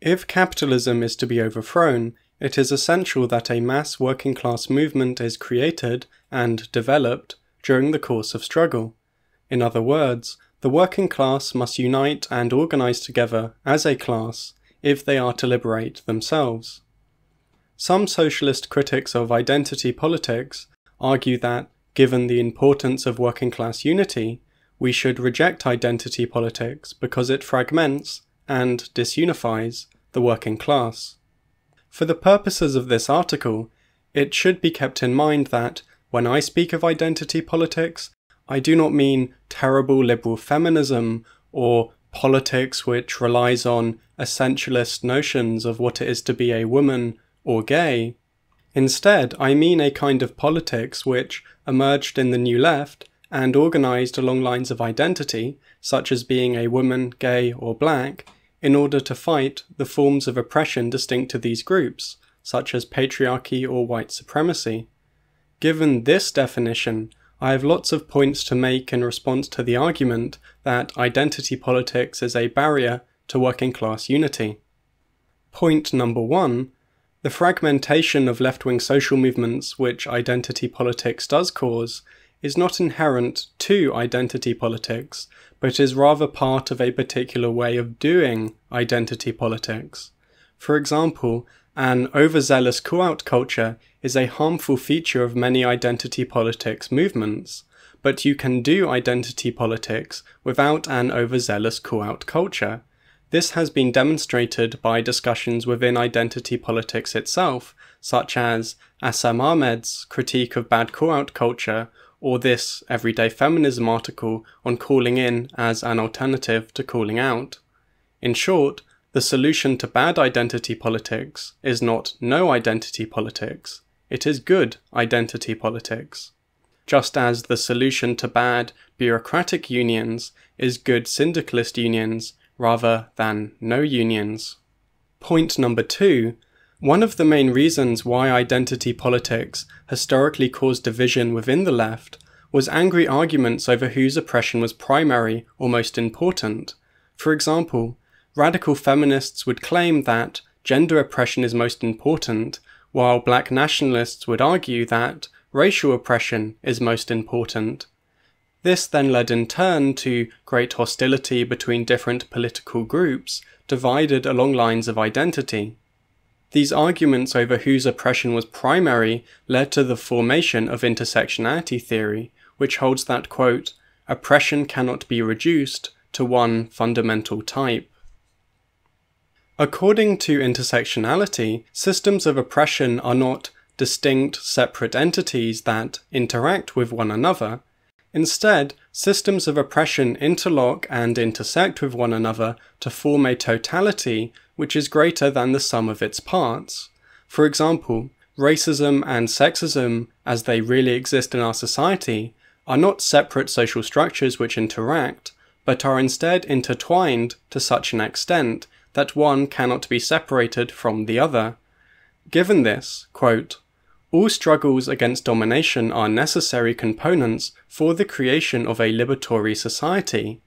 If capitalism is to be overthrown, it is essential that a mass working class movement is created and developed during the course of struggle. In other words, the working class must unite and organize together as a class if they are to liberate themselves. Some socialist critics of identity politics argue that, given the importance of working class unity, we should reject identity politics because it fragments and disunifies the working class. For the purposes of this article, it should be kept in mind that when I speak of identity politics, I do not mean terrible liberal feminism or politics which relies on essentialist notions of what it is to be a woman or gay. Instead, I mean a kind of politics which emerged in the New Left and organised along lines of identity, such as being a woman, gay, or black, in order to fight the forms of oppression distinct to these groups, such as patriarchy or white supremacy. Given this definition, I have lots of points to make in response to the argument that identity politics is a barrier to working class unity. Point number one the fragmentation of left wing social movements which identity politics does cause is not inherent to identity politics, but is rather part of a particular way of doing identity politics. For example, an overzealous call-out culture is a harmful feature of many identity politics movements, but you can do identity politics without an overzealous call-out culture. This has been demonstrated by discussions within identity politics itself, such as Asam Ahmad's critique of bad call-out culture or this Everyday Feminism article on calling in as an alternative to calling out. In short, the solution to bad identity politics is not no identity politics, it is good identity politics. Just as the solution to bad bureaucratic unions is good syndicalist unions rather than no unions. Point number two one of the main reasons why identity politics historically caused division within the left was angry arguments over whose oppression was primary or most important. For example, radical feminists would claim that gender oppression is most important, while black nationalists would argue that racial oppression is most important. This then led in turn to great hostility between different political groups divided along lines of identity. These arguments over whose oppression was primary led to the formation of intersectionality theory, which holds that, quote, oppression cannot be reduced to one fundamental type. According to intersectionality, systems of oppression are not distinct, separate entities that interact with one another. Instead, systems of oppression interlock and intersect with one another to form a totality which is greater than the sum of its parts. For example, racism and sexism, as they really exist in our society, are not separate social structures which interact, but are instead intertwined to such an extent that one cannot be separated from the other. Given this, quote, all struggles against domination are necessary components for the creation of a liberatory society.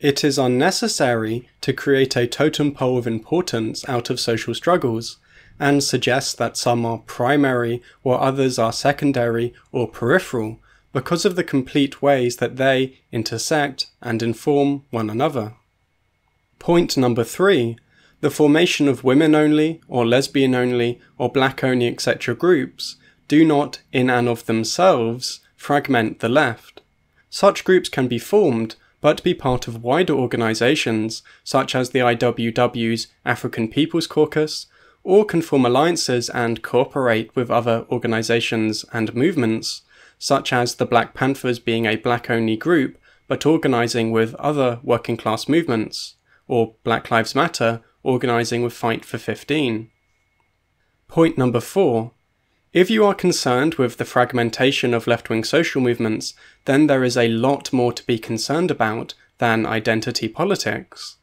It is unnecessary to create a totem pole of importance out of social struggles, and suggest that some are primary while others are secondary or peripheral because of the complete ways that they intersect and inform one another. Point number three the formation of women only, or lesbian only, or black only, etc. groups do not, in and of themselves, fragment the left. Such groups can be formed but be part of wider organisations such as the IWW's African People's Caucus, or can form alliances and cooperate with other organisations and movements, such as the Black Panthers being a black only group but organising with other working class movements, or Black Lives Matter organising with Fight for 15. Point number four if you are concerned with the fragmentation of left wing social movements, then there is a lot more to be concerned about than identity politics.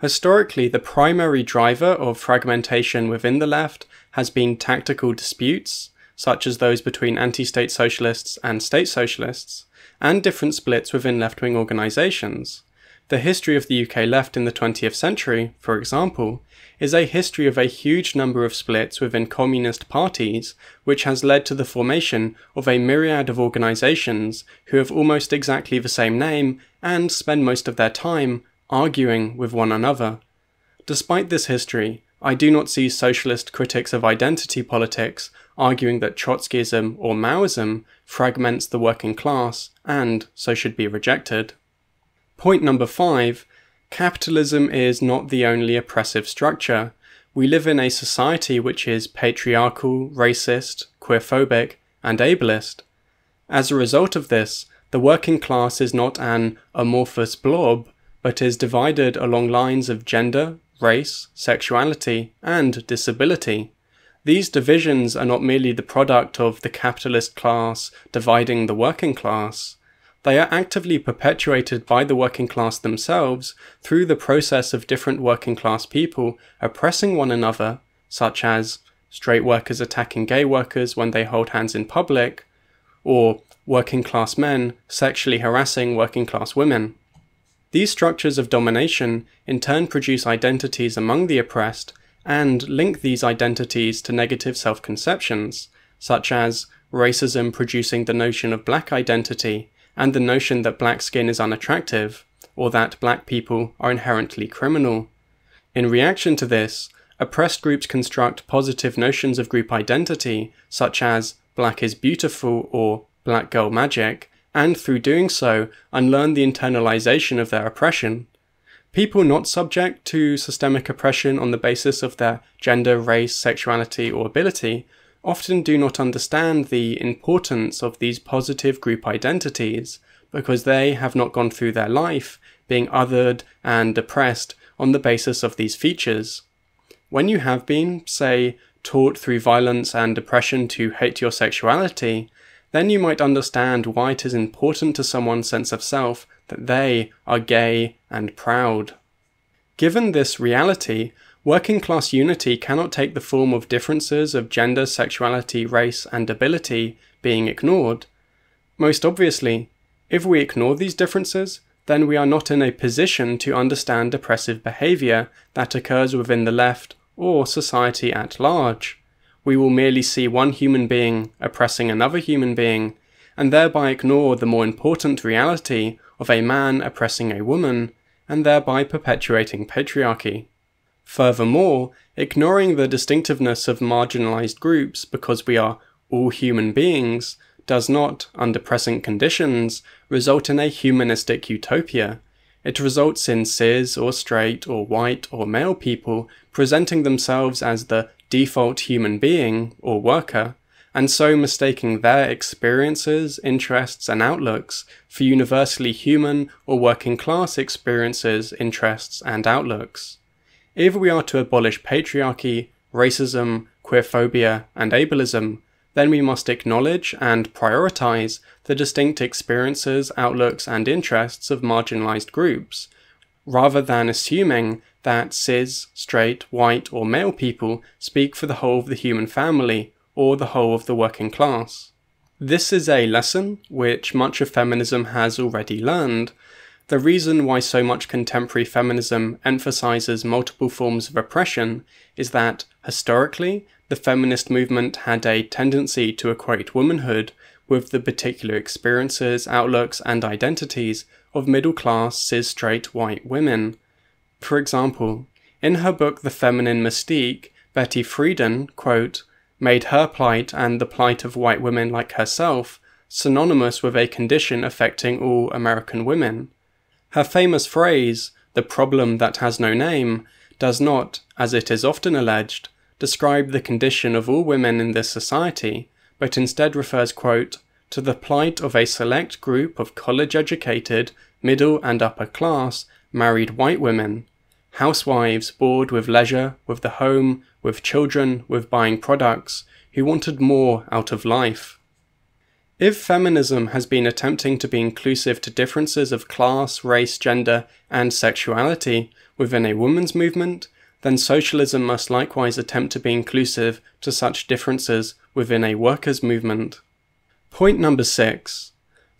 Historically, the primary driver of fragmentation within the left has been tactical disputes, such as those between anti state socialists and state socialists, and different splits within left wing organisations. The history of the UK left in the 20th century, for example, is a history of a huge number of splits within communist parties, which has led to the formation of a myriad of organisations who have almost exactly the same name and spend most of their time arguing with one another. Despite this history, I do not see socialist critics of identity politics arguing that Trotskyism or Maoism fragments the working class and so should be rejected. Point number five capitalism is not the only oppressive structure. We live in a society which is patriarchal, racist, queerphobic, and ableist. As a result of this, the working class is not an amorphous blob, but is divided along lines of gender, race, sexuality, and disability. These divisions are not merely the product of the capitalist class dividing the working class. They are actively perpetuated by the working class themselves through the process of different working class people oppressing one another, such as straight workers attacking gay workers when they hold hands in public, or working class men sexually harassing working class women. These structures of domination in turn produce identities among the oppressed and link these identities to negative self conceptions, such as racism producing the notion of black identity and the notion that black skin is unattractive, or that black people are inherently criminal. In reaction to this, oppressed groups construct positive notions of group identity, such as black is beautiful or black girl magic, and through doing so, unlearn the internalization of their oppression. People not subject to systemic oppression on the basis of their gender, race, sexuality, or ability often do not understand the importance of these positive group identities because they have not gone through their life being othered and oppressed on the basis of these features. When you have been, say, taught through violence and oppression to hate your sexuality, then you might understand why it is important to someone's sense of self that they are gay and proud. Given this reality, Working class unity cannot take the form of differences of gender, sexuality, race, and ability being ignored. Most obviously, if we ignore these differences, then we are not in a position to understand oppressive behaviour that occurs within the left or society at large. We will merely see one human being oppressing another human being, and thereby ignore the more important reality of a man oppressing a woman, and thereby perpetuating patriarchy. Furthermore, ignoring the distinctiveness of marginalized groups because we are all human beings does not, under present conditions, result in a humanistic utopia. It results in cis or straight or white or male people presenting themselves as the default human being or worker, and so mistaking their experiences, interests, and outlooks for universally human or working class experiences, interests, and outlooks. If we are to abolish patriarchy, racism, queerphobia, and ableism, then we must acknowledge and prioritize the distinct experiences, outlooks, and interests of marginalized groups, rather than assuming that cis, straight, white, or male people speak for the whole of the human family or the whole of the working class. This is a lesson which much of feminism has already learned, the reason why so much contemporary feminism emphasizes multiple forms of oppression is that, historically, the feminist movement had a tendency to equate womanhood with the particular experiences, outlooks, and identities of middle class cis straight white women. For example, in her book The Feminine Mystique, Betty Friedan, quote, made her plight and the plight of white women like herself synonymous with a condition affecting all American women. Her famous phrase, the problem that has no name, does not, as it is often alleged, describe the condition of all women in this society, but instead refers, quote, to the plight of a select group of college educated, middle and upper class, married white women, housewives bored with leisure, with the home, with children, with buying products, who wanted more out of life. If feminism has been attempting to be inclusive to differences of class, race, gender, and sexuality within a women's movement, then socialism must likewise attempt to be inclusive to such differences within a workers' movement. Point number six.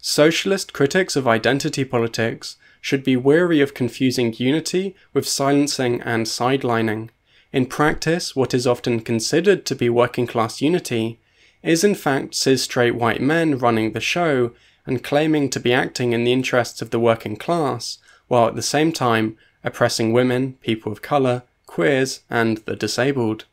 Socialist critics of identity politics should be wary of confusing unity with silencing and sidelining. In practice, what is often considered to be working class unity is in fact cis straight white men running the show and claiming to be acting in the interests of the working class, while at the same time oppressing women, people of colour, queers, and the disabled.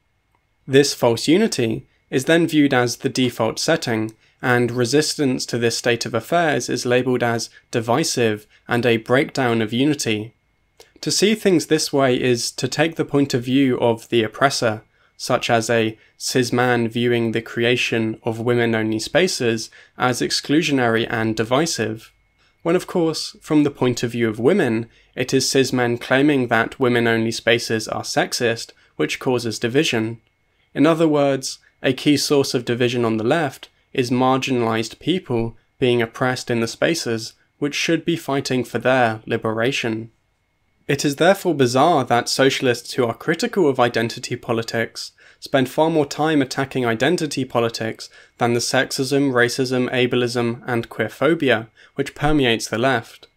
This false unity is then viewed as the default setting, and resistance to this state of affairs is labelled as divisive and a breakdown of unity. To see things this way is to take the point of view of the oppressor, such as a cis man viewing the creation of women only spaces as exclusionary and divisive, when of course, from the point of view of women, it is cis men claiming that women only spaces are sexist, which causes division. In other words, a key source of division on the left is marginalized people being oppressed in the spaces which should be fighting for their liberation. It is therefore bizarre that socialists who are critical of identity politics spend far more time attacking identity politics than the sexism, racism, ableism, and queerphobia which permeates the left.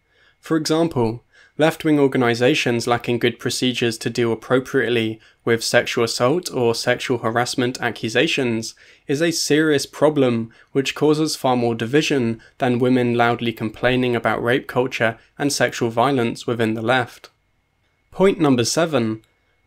For example, left wing organizations lacking good procedures to deal appropriately with sexual assault or sexual harassment accusations is a serious problem which causes far more division than women loudly complaining about rape culture and sexual violence within the left. Point number seven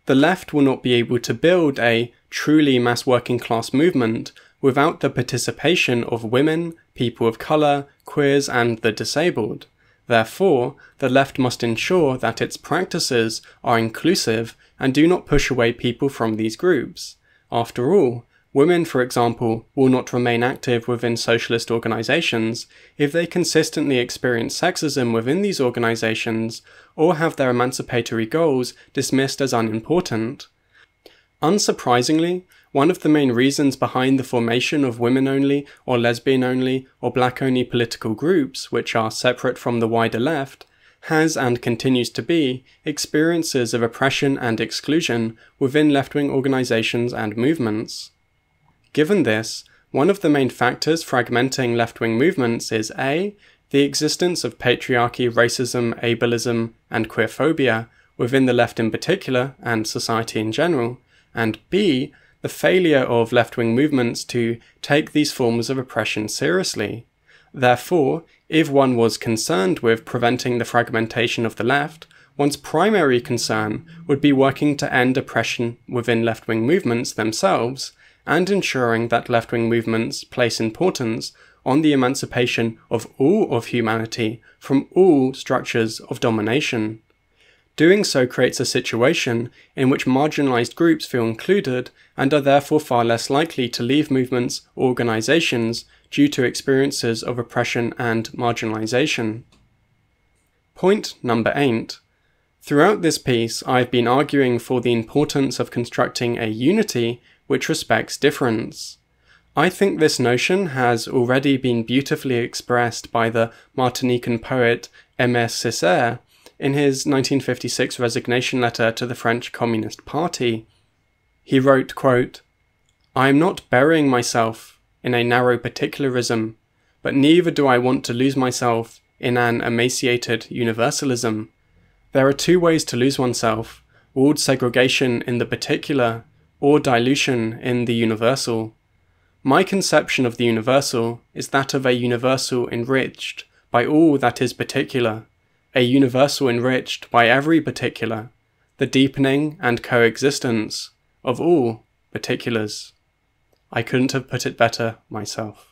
the left will not be able to build a truly mass working class movement without the participation of women, people of colour, queers, and the disabled. Therefore, the left must ensure that its practices are inclusive and do not push away people from these groups. After all, women, for example, will not remain active within socialist organizations if they consistently experience sexism within these organizations or have their emancipatory goals dismissed as unimportant. Unsurprisingly, one of the main reasons behind the formation of women only, or lesbian only, or black only political groups, which are separate from the wider left, has and continues to be experiences of oppression and exclusion within left wing organizations and movements. Given this, one of the main factors fragmenting left wing movements is A. The existence of patriarchy, racism, ableism, and queerphobia within the left in particular, and society in general, and B the failure of left wing movements to take these forms of oppression seriously. Therefore, if one was concerned with preventing the fragmentation of the left, one's primary concern would be working to end oppression within left wing movements themselves and ensuring that left wing movements place importance on the emancipation of all of humanity from all structures of domination. Doing so creates a situation in which marginalized groups feel included and are therefore far less likely to leave movements or organizations due to experiences of oppression and marginalization. Point number 8. Throughout this piece, I have been arguing for the importance of constructing a unity which respects difference. I think this notion has already been beautifully expressed by the Martinican poet Aimé Césaire in his 1956 resignation letter to the French Communist Party. He wrote, quote, I am not burying myself in a narrow particularism, but neither do I want to lose myself in an emaciated universalism. There are two ways to lose oneself walled segregation in the particular, or dilution in the universal. My conception of the universal is that of a universal enriched by all that is particular, a universal enriched by every particular, the deepening and coexistence of all particulars. I couldn't have put it better myself.